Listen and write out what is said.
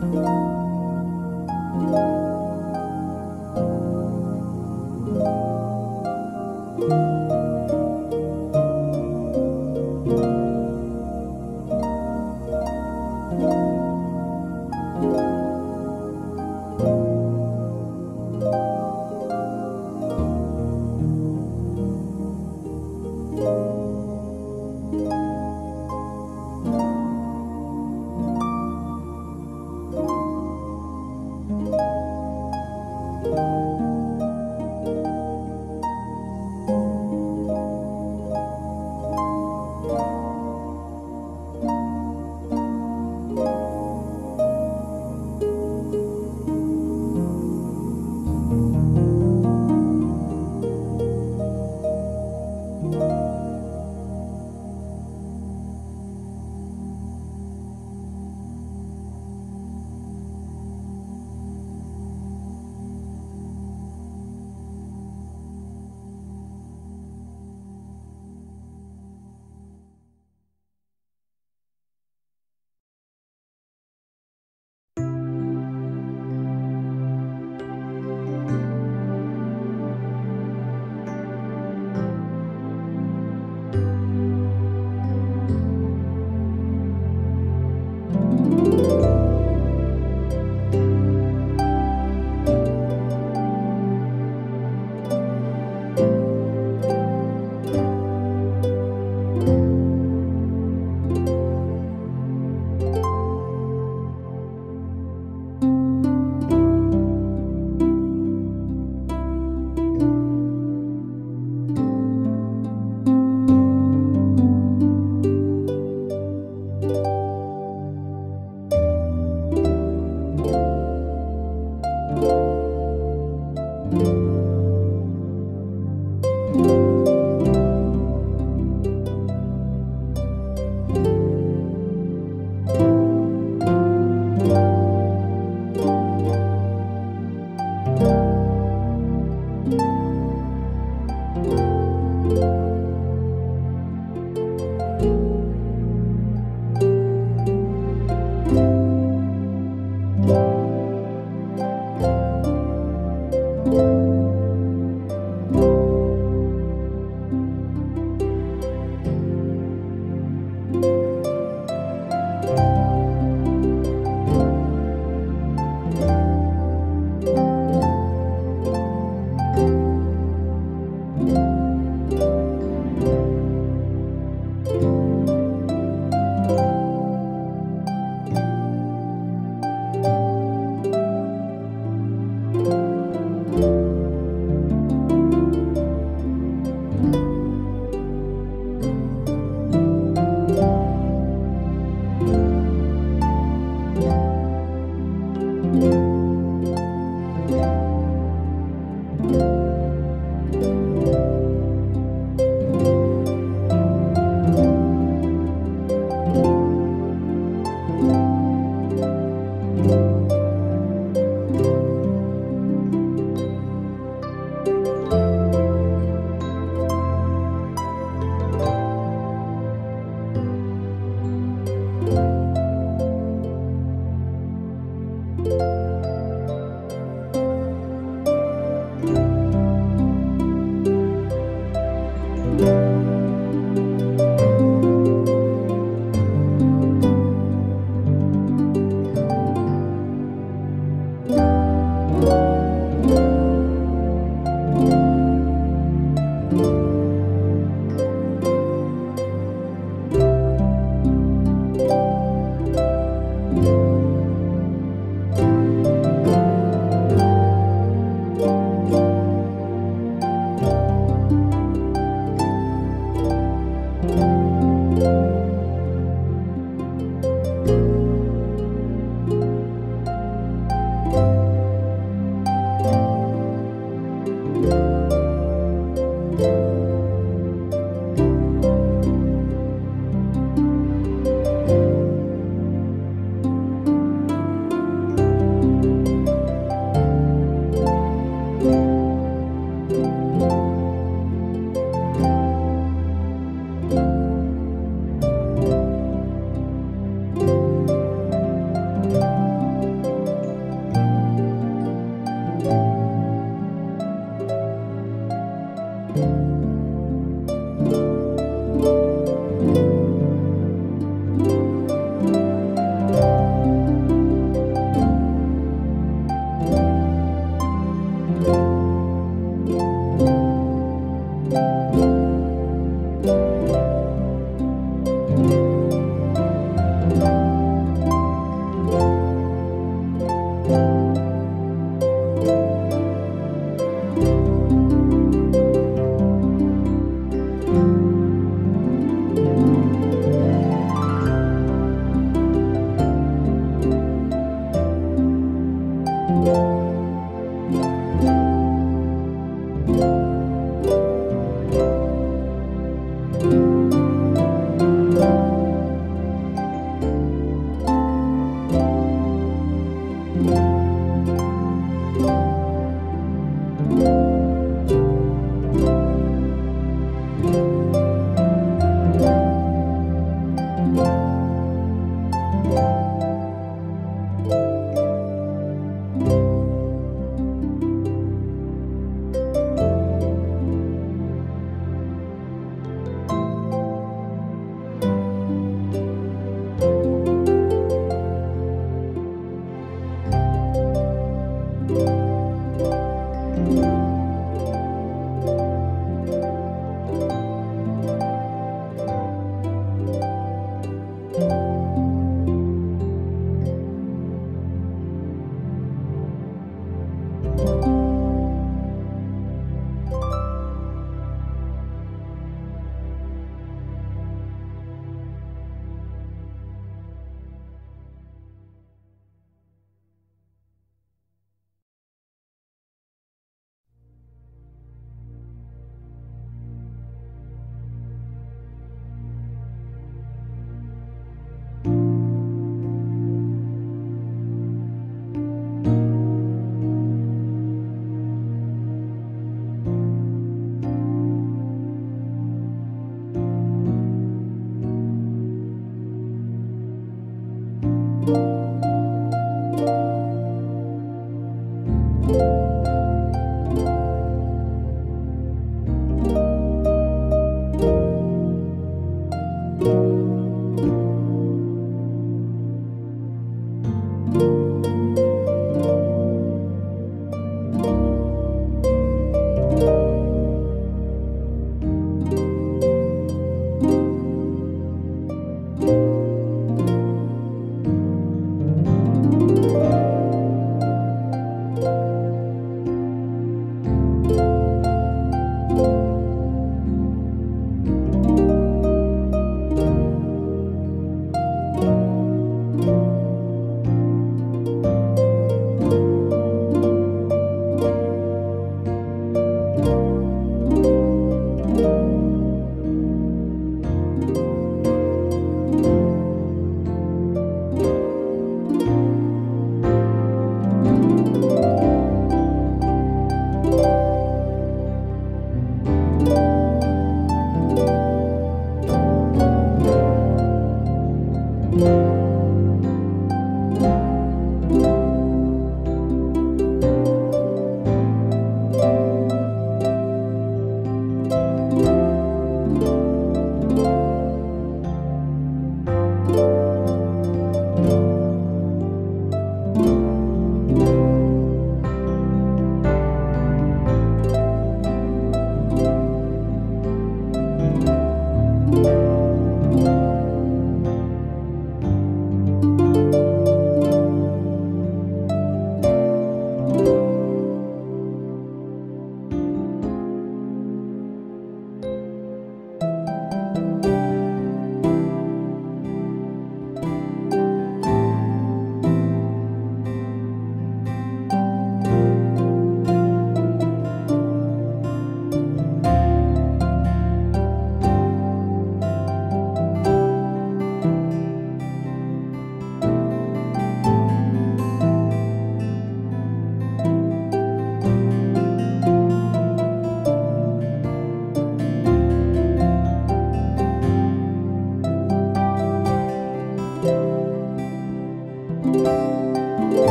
Música